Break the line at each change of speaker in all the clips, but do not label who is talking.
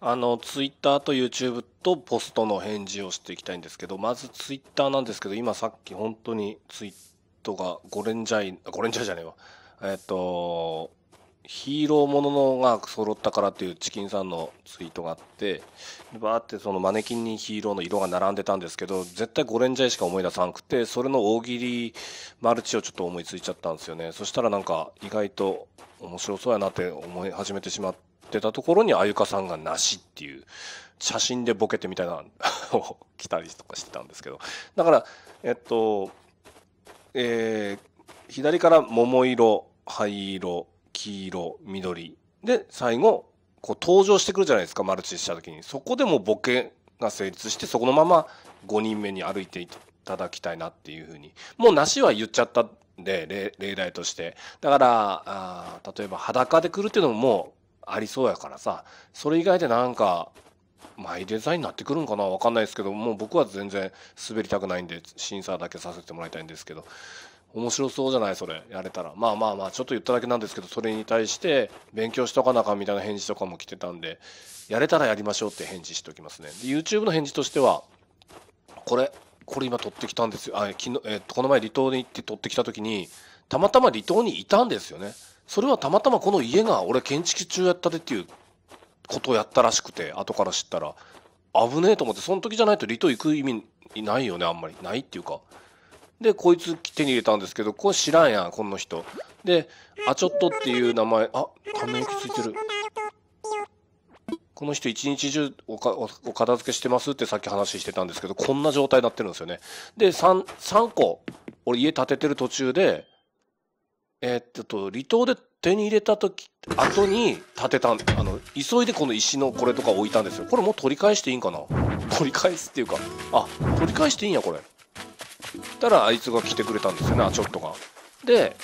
あのツイッターと YouTube とポストの返事をしていきたいんですけどまずツイッターなんですけど今さっき本当にツイートがゴレンジャイゴレンジャイじゃねえわ。えっとヒーローもののが揃ったからっていうチキンさんのツイートがあってバーってそのマネキンにヒーローの色が並んでたんですけど絶対ゴレンジャイしか思い出さなくてそれの大喜利マルチをちょっと思いついちゃったんですよね。そしたらなんか意外と面白そうやなって思い始めてしまってってたところにあゆかさんがなしっていう写真でボケてみたいなのを 来たりとかしてたんですけど。だからえっとえー、左から桃色灰色黄色緑。で最後こう登場してくるじゃないですかマルチした時に。そこでもボケが成立してそこのまま5人目に歩いていただきたいなっていうふうに。もうなしは言っちゃったんで例題として。だからあ例えば裸で来るっていうのももうありそうやからさそれ以外でなんかマイデザインになってくるんかな分かんないですけどもう僕は全然滑りたくないんで審査だけさせてもらいたいんですけど面白そうじゃないそれやれたら。まあまあまあちょっと言っただけなんですけどそれに対して勉強しとかなあかんみたいな返事とかも来てたんでやれたらやりましょうって返事しておきますね。で YouTube の返事としてはこれこれ今撮ってきたんですよ。あ昨日、えー、この前離島に行って撮ってきた時にたまたま離島にいたんですよね。それはたまたまこの家が俺建築中やったでっていうことをやったらしくて後から知ったら危ねえと思ってその時じゃないと離島行く意味ないよねあんまり。ないっていうか。でこいつ手に入れたんですけどこれ知らんやんこの人。であちょっとっていう名前あため息ついてる。この人一日中おかお片付けしてますってさっき話してたんですけどこんな状態になってるんですよね。で 3, 3個俺家建ててる途中でえー、っと離島で手に入れた時後に建てたあの急いでこの石のこれとか置いたんですよ。これもう取り返していいんかな？取り返すっていうかあ取り返していいんやこれ。たらあいつが来てくれたんですよねちょっとが。で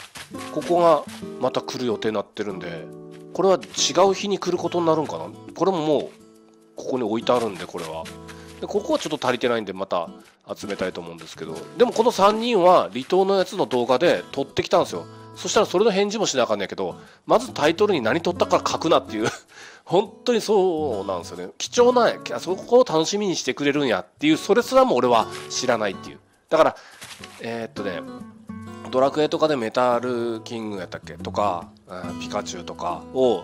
ここがまた来る予定になってるんでこれは違う日に来ることになるんかな？これももうここに置いてあるんでこれは。でここはちょっと足りてないんでまた集めたいと思うんですけど。でもこの3人は離島のやつの動画で撮ってきたんですよ。そしたらそれの返事もしなあかんねんけどまずタイトルに何取ったから書くなっていう。本当にそうなんですよね。貴重なそこを楽しみにしてくれるんやっていう。それすらも俺は知らないっていう。だからえー、っとねドラクエとかでメタルキングやったっけとか、うん、ピカチュウとかを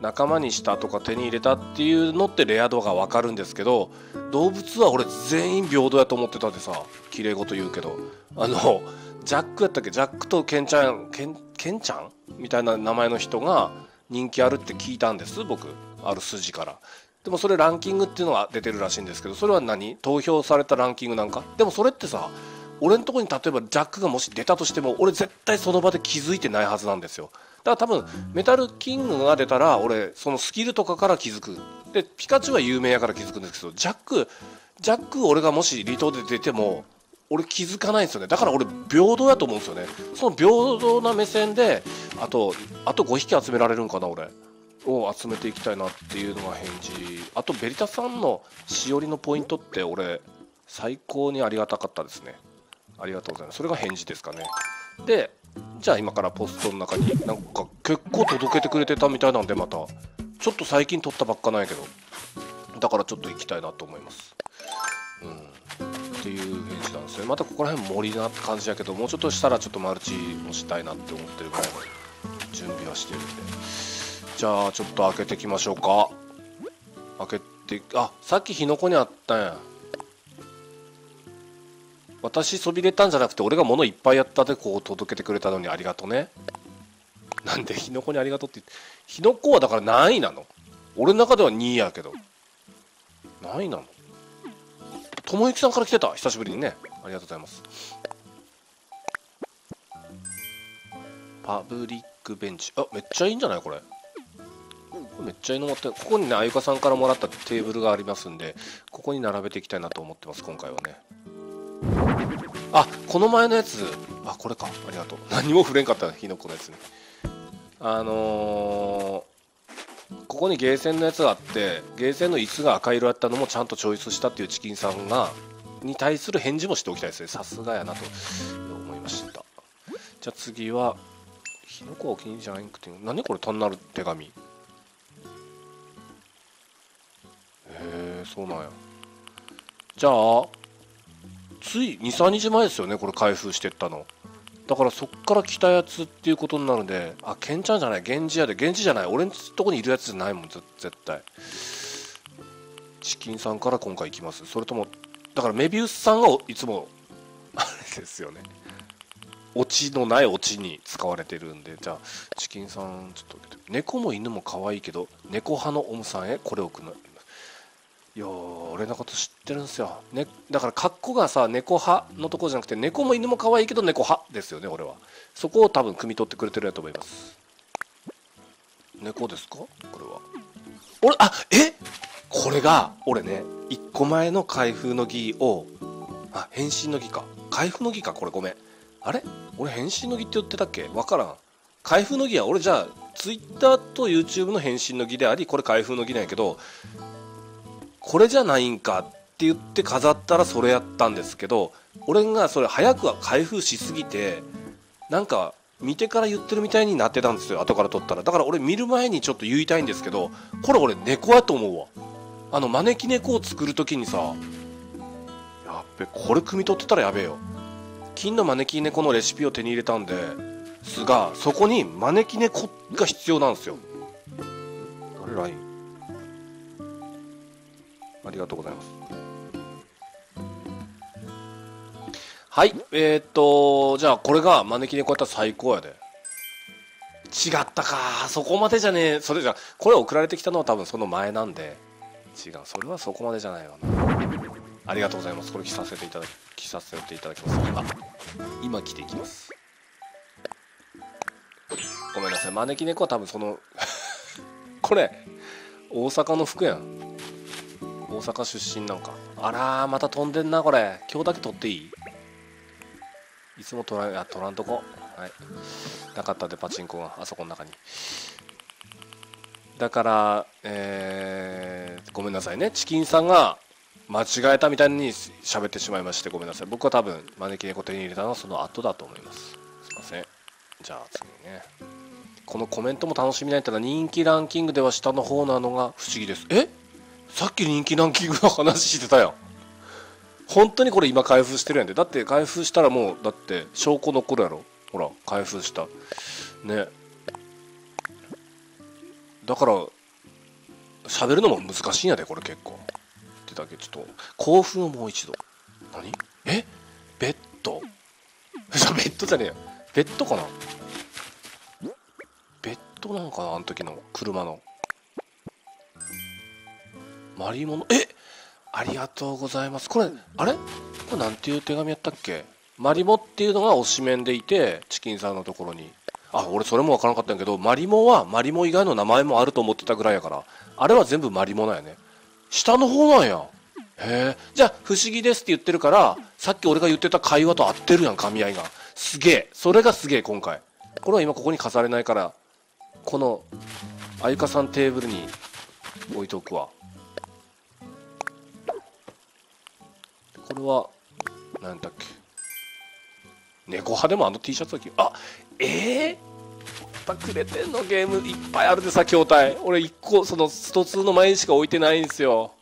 仲間にしたとか手に入れたっていうのってレア度が分かるんですけど動物は俺全員平等やと思ってたでさ綺麗事言うけど。あのジャックやったっけ？ジャックとケンちゃんケンケンちゃん？みたいな名前の人が人気あるって聞いたんです僕。ある筋から。でもそれランキングっていうのが出てるらしいんですけどそれは何？投票されたランキングなんか？でもそれってさ俺のとこに例えばジャックがもし出たとしても俺絶対その場で気づいてないはずなんですよ。だから多分メタルキングが出たら俺そのスキルとかから気づく。でピカチュウは有名やから気づくんですけどジャックジャック俺がもし離島で出ても俺気づかないんですよね。だから俺平等やと思うんですよね。その平等な目線であとあと5匹集められるんかな俺。を集めていきたいなっていうのが返事。あとベリタさんのしおりのポイントって俺最高にありがたかったですね。ありがとうございます。それが返事ですかね。でじゃあ今からポストの中になんか結構届けてくれてたみたいなんでまた。ちょっと最近撮ったばっかなんやけど。だからちょっと行きたいなと思います。うん。っていう返事なんですね。またここら辺森な感じやけどもうちょっとしたらちょっとマルチもしたいなって思ってるぐらい準備はしてるんで。じゃあちょっと開けていきましょうか。開けてあさっき火の粉にあったんや。私そびれたんじゃなくて俺が物いっぱいやったでこう届けてくれたのにありがとうね。なんで火の粉にありがとうって火の粉はだから何位なの。俺の中では2位やけど。何位なの。ともゆきさんから来てた。久しぶりにね。ありがとうございます。パブリックベンチ。あめっちゃいいんじゃないこれめっちゃいいの持ってここにねあゆかさんからもらったテーブルがありますんでここに並べていきたいなと思ってます今回はね。あこの前のやつ。あこれか。ありがとう。何も触れんかった。火の粉のやつに。あのーここにゲーセンのやつがあってゲーセンの椅子が赤色やったのもちゃんとチョイスしたっていうチキンさんがに対する返事もしておきたいですね。さすがやなと。思いました。じゃあ次は火の粉お気に入りじゃないくて。何これ単なる手紙。へえそうなんや。じゃあつい23日前ですよねこれ開封してったの。だからそっから来たやつっていうことになるんであケンちゃんじゃない源氏やで。源氏じゃない。俺んとこにいるやつじゃないもん絶対。チキンさんから今回行きます。それともだからメビウスさんがいつもあれですよね。オチのないオチに使われてるんで。じゃあチキンさんちょっと猫も犬も可愛いけど猫派のオムさんへこれをくいや俺のこと知ってるんすよ、ね、だから格好がさ猫派のとこじゃなくて猫も犬も可愛いけど猫派ですよね俺は。そこを多分汲み取ってくれてるやと思います。猫ですか？これは。俺あえ？これが俺ね1個前の開封の儀をあ変身の儀か。開封の儀かこれごめん。あれ？俺変身の儀って言ってたっけ？わからん。開封の儀は俺じゃあ Twitter と YouTube の返信の儀でありこれ開封の儀なんやけどこれじゃないんかって言って飾ったらそれやったんですけど俺がそれ早くは開封しすぎてなんか見てから言ってるみたいになってたんですよ後から撮ったら。だから俺見る前にちょっと言いたいんですけどこれ俺猫やと思うわ。あの招き猫を作る時にさやっべこれ汲み取ってたらやべえよ。金の招き猫のレシピを手に入れたんですがそこに招き猫が必要なんですよ。誰 LINE ありがとうございます。はいえー、っとじゃあこれが招き猫やったら最高やで。違ったか。そこまでじゃねえ。それじゃこれ送られてきたのは多分その前なんで。違う。それはそこまでじゃないわな。ありがとうございます。これ着させていただき着させていただきます。今今着ていきます。ごめんなさい。招き猫は多分その これ大阪の服やん。大阪出身なんか。あらまた飛んでんなこれ。今日だけ取っていい？いつも取らあ取らんとこ。はい。なかったでパチンコがあそこの中に。だからえー、ごめんなさいね。チキンさんが間違えたみたいに喋ってしまいましてごめんなさい。僕は多分招き猫手に入れたのはその後だと思います。すいません。じゃあ次ね。このコメントも楽しみないったら人気ランキングでは下の方なのが不思議です。え？さっき人気ランキングの話してたやん。本当にこれ今開封してるやんで。だって開封したらもうだって証拠残るやろ。ほら開封した。ね。だから喋るのも難しいんやでこれ結構。ってだけ。ちょっと興奮をもう一度。何？え？ベッド？ベッドじゃねえや。ベッドかな？ベッドなんかなあの時の車の。マリモのえありがとうございます。これあれ？これなんていう手紙やったっけ？マリモっていうのが推しメンでいてチキンさんのところに。あ俺それも分からなかったんやけどマリモはマリモ以外の名前もあると思ってたぐらいやからあれは全部マリモなんやね。下の方なんや。へえ。じゃあ不思議ですって言ってるからさっき俺が言ってた会話と合ってるやん噛み合いが。すげえ。それがすげえ今回。これは今ここに飾れないからこのあゆかさんテーブルに置いとくわ。これは。何だっけ。猫派でもあの T シャツはあええー、またくれてんのゲーム。いっぱいあるでさ筐体。俺1個そのスト2の前にしか置いてないんですよ。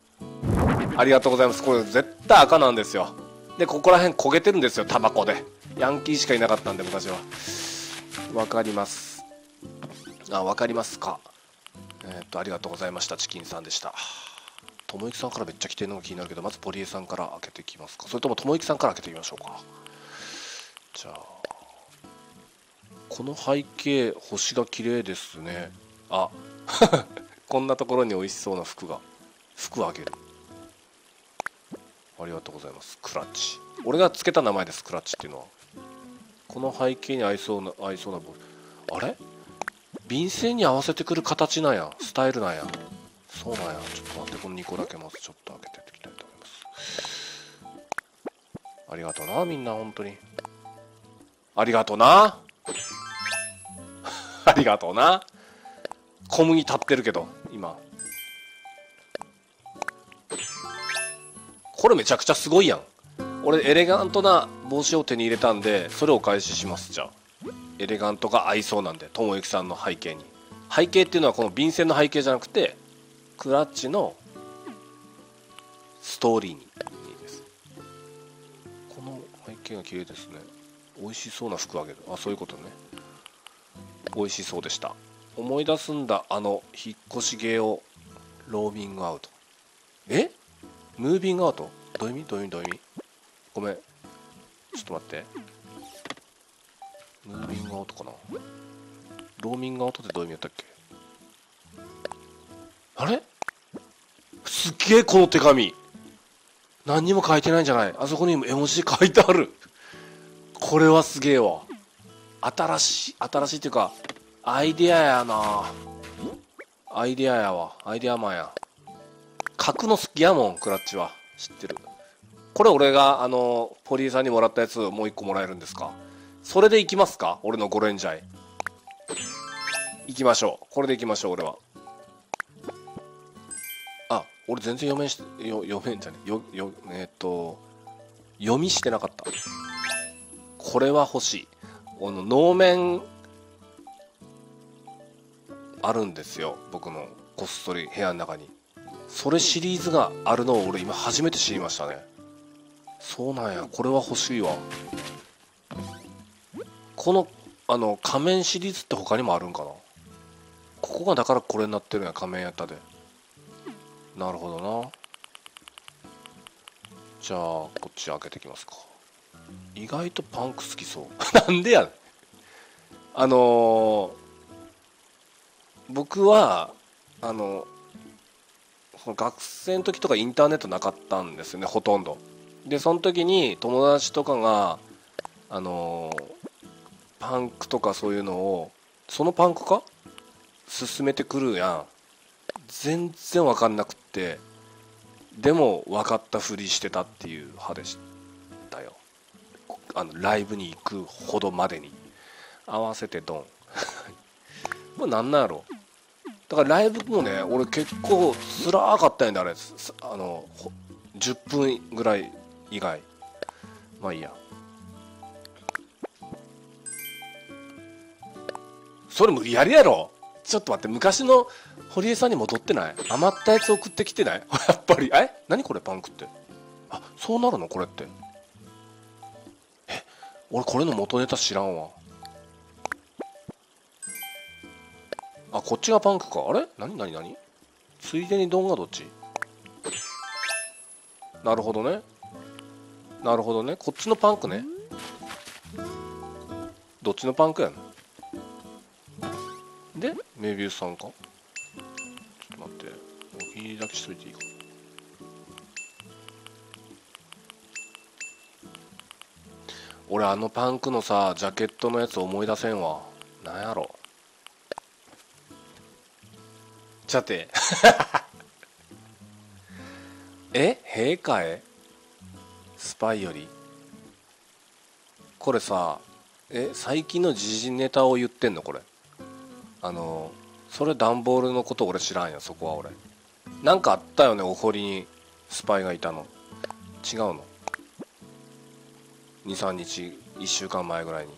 ありがとうございます。これ絶対赤なんですよ。でここら辺焦げてるんですよタバコで。ヤンキーしかいなかったんで昔は。わかります。あわかりますか。えー、っとありがとうございましたチキンさんでした。ともゆきさんからめっちゃ来てるのが気になるけどまずポリエさんから開けていきますか。それともともゆきさんから開けてみましょうか。じゃあこの背景星が綺麗ですね。あ こんなところに美味しそうな服が服をあげる。ありがとうございます。クラッチ。俺がつけた名前ですクラッチっていうのは。この背景に合いそうな合いそうなボール。あれ？便箋に合わせてくる形なんや。スタイルなんや。そうなんや。ちょっと待ってこの2個だけまずちょっと開けていきたいと思います。ありがとうなみんな本当に。ありがとうな。ありがとうな。小麦立ってるけど今。これめちゃくちゃすごいやん。俺エレガントな帽子を手に入れたんでそれをお返ししますじゃあ。エレガントが合いそうなんでともゆきさんの背景に。背景っていうのはこの便箋の背景じゃなくてクラッチのストーリーにいいです。この背景が綺麗ですね。美味しそうな服あげる。あそういうことね。美味しそうでした。思い出すんだあの引っ越し芸をローミングアウト。え？ムービングアウト？どういう意味？どういう意味？どういう意味？ごめん。ちょっと待って。ムービングアウトかな？ローミングアウトってどういう意味だったっけ？あれ？すっげえこの手紙。何にも書いてないんじゃない。あそこにも絵文字書いてある。これはすげえわ。新しい新しいっていうかアイデアやな。アイデアやわ。アイデアマンや。書くの好きやもんクラッチは。知ってる。これ俺があのポリーさんにもらったやつもう一個もらえるんですか？それでいきますか？俺のゴレンジャイ。行きましょう。これでいきましょう俺は。俺全然読めんし読めんじゃねよよえーっと読みしてなかった。これは欲しい。この能面あるんですよ。僕のこっそり部屋の中に。それシリーズがあるのを俺今初めて知りましたね。そうなんや。これは欲しいわ。このあの仮面シリーズって他にもあるんかな。ここがだからこれになってるんや仮面やったで。なるほどな。じゃあこっち開けてきますか。意外とパンク好きそう。なんでやん。あのー僕はあのその学生の時とかインターネットなかったんですよねほとんど。でその時に友達とかがあのーパンクとかそういうのをそのパンクか進めてくるやん。全然分かんなくて。でも分かったふりしてたっていう派でしたよ。あのライブに行くほどまでに。合わせてドン。まあなんなんやろ。だからライブもね俺結構つらかったんだあれ。あの10分ぐらい以外。まあいいや。それもやるやろ。ちょっと待って昔の堀江さんに戻ってない？余ったやつ送ってきてない？やっぱり。え？何これパンクって？あそうなるの？これって。え？俺これの元ネタ知らんわ。あこっちがパンクか。あれ？何？何？何？ついでにドンがどっち？なるほどね。なるほどね。こっちのパンクね。どっちのパンクやのでメビウスさんか？ちょっと待って。お気に入りだけしといていいか。俺あのパンクのさジャケットのやつ思い出せんわ。なんやろ。ちゃて。え？陛下へ？スパイより？これさえ？最近の時事ネタを言ってんのこれ。あのそれ段ボールのこと俺知らんよそこは俺。なんかあったよねお堀にスパイがいたの。違うの。23日1週間前ぐらいに。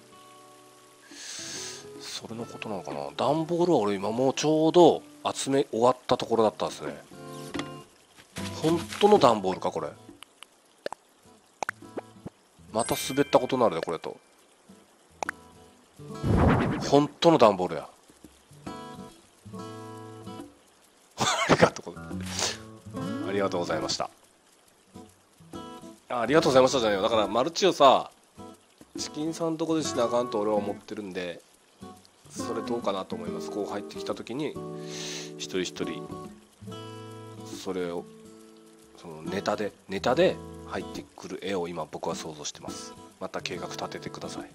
それのことなのかな。段ボールは俺今もうちょうど集め終わったところだったんですね。本当の段ボールかこれ。また滑ったことになるねこれと。本当の段ボールや。ありがとうございました。あありがとうございましたじゃないよ。だからマルチをさチキンさんとこでしなあかんと俺は思ってるんでそれどうかなと思います。こう入ってきた時に一人一人それをそのネタでネタで入ってくる絵を今僕は想像してます。また計画立ててください。